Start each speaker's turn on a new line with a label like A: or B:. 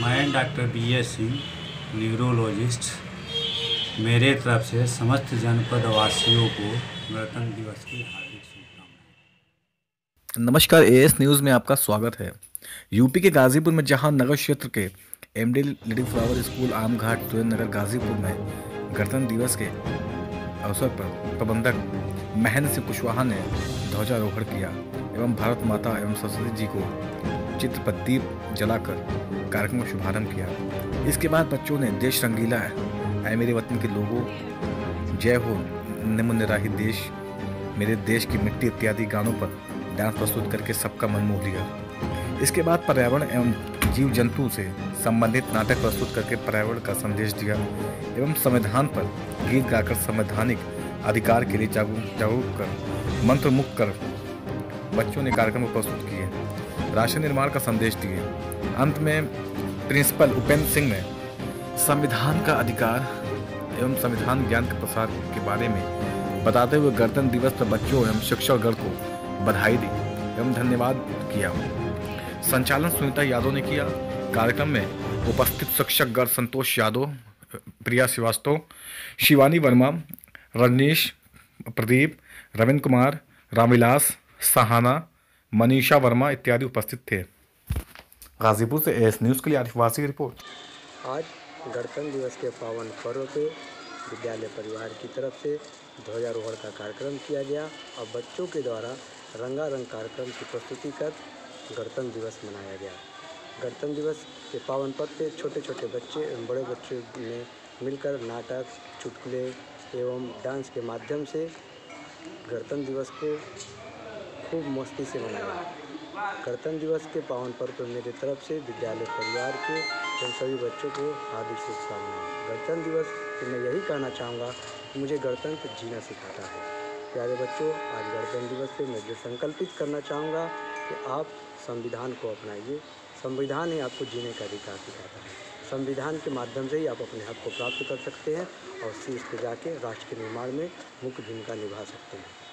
A: मैं doctor B S Singh, neurologist. मेरे तरफ़ से समस्त जनपद वासियों को गणतंत्र दिवस की हार्दिक शुभकामनाएँ।
B: नमस्कार एएस न्यूज़ में आपका स्वागत है। यूपी के गाजीपुर में जहाँ नगर क्षेत्र के MD little flower school Amghat Surendra Nagar Ghazipur में गणतंत्र दिवस के अवसर पर प्रबंधक महेंद्र सिंह कुशवाहा ने ध्वजारोहण किया एवं भारत माता एवं सरस्वती जी को चित्र पर दीप जलाकर कार्यक्रम का शुभारंभ किया। इसके बाद बच्चों ने देश रंगीला है। मेरे वतन के लोगों, जय हो निमुनिराही देश, मेरे देश की मिट्टी इत्यादि गानों पर डांस प्रस्तुत करके सबका मन मोह लिया। इसके बाद पर्यावरण एवं जीव जंतु से संबंधित नाटक प्रस्तुत करके पर्यावरण का संदेश दिया एवं संविधान पर गीत गाकर संवैधानिक अधिकार के लिए जागरूक जागरूक कर मंत्र मुक्त कर बच्चों ने कार्यक्रम प्रस्तुत किए। राष्ट्र निर्माण का संदेश दिए। अंत में, प्रिंसिपल उपेंद्र सिंह ने संविधान का अधिकार एवं संविधान ज्ञान के प्रसार के बारे में बताते हुए गणतंत्र दिवस पर बच्चों एवं शिक्षकगण को बधाई दी एवं धन्यवाद किया। संचालन सुनीता यादव ने किया। कार्यक्रम में उपस्थित शिक्षकगण संतोष यादव, प्रिया श्रीवास्तव, शिवानी वर्मा, रजनीश, प्रदीप, रविंद्र कुमार, रामविलास, सहाना मनीषा वर्मा इत्यादि उपस्थित थे। गाजीपुर से एस न्यूज़ के लिए आरिफ वासी की रिपोर्ट।
C: आज गणतंत्र दिवस के पावन पर्व पे विद्यालय परिवार की तरफ़ से ध्वजारोहण का कार्यक्रम किया गया। और बच्चों के द्वारा रंगारंग कार्यक्रम की प्रस्तुति कर गणतंत्र दिवस मनाया गया। गणतंत्र दिवस के पावन पर्व पे छोटे छोटे बच्चे एवं बड़े बच्चों ने मिलकर नाटक चुटकुले एवं डांस के माध्यम से गणतंत्र दिवस को खूब मस्ती से मनाया। गणतंत्र दिवस के पावन पर्व पर मेरे तरफ़ से विद्यालय परिवार के एवं सभी बच्चों को हार्दिक शुभकामनाएँ। गणतंत्र दिवस से मैं यही कहना चाहूँगा कि मुझे गणतंत्र जीना सिखाता है। प्यारे बच्चों, आज गणतंत्र दिवस पर मैं ये संकल्पित करना चाहूँगा कि आप संविधान को अपनाइए। संविधान ही आपको जीने का अधिकार सिखाता है। संविधान के माध्यम से ही आप अपने हक को प्राप्त कर सकते हैं और शीर्ष पे जाके राष्ट्र के निर्माण में मुख्य भूमिका निभा सकते हैं।